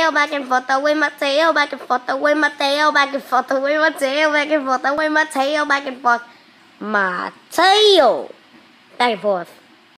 tail back and forth, away my tail back and forth, away my tail back and forth, away my tail back and forth, away my tail back and forth, my tail back and forth.